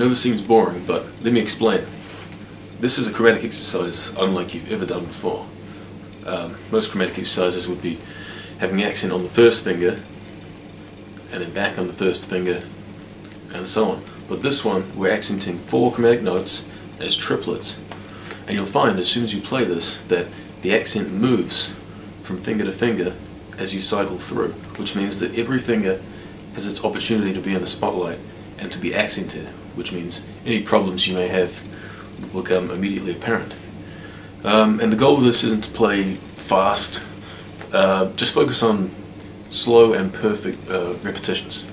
know this seems boring, but let me explain. This is a chromatic exercise unlike you've ever done before. Um, most chromatic exercises would be having accent on the first finger, and then back on the first finger, and so on. But this one, we're accenting four chromatic notes as triplets. And you'll find as soon as you play this that the accent moves from finger to finger as you cycle through, which means that every finger has its opportunity to be in the spotlight and to be accented, which means any problems you may have will become immediately apparent. Um, and the goal of this isn't to play fast, uh, just focus on slow and perfect uh, repetitions.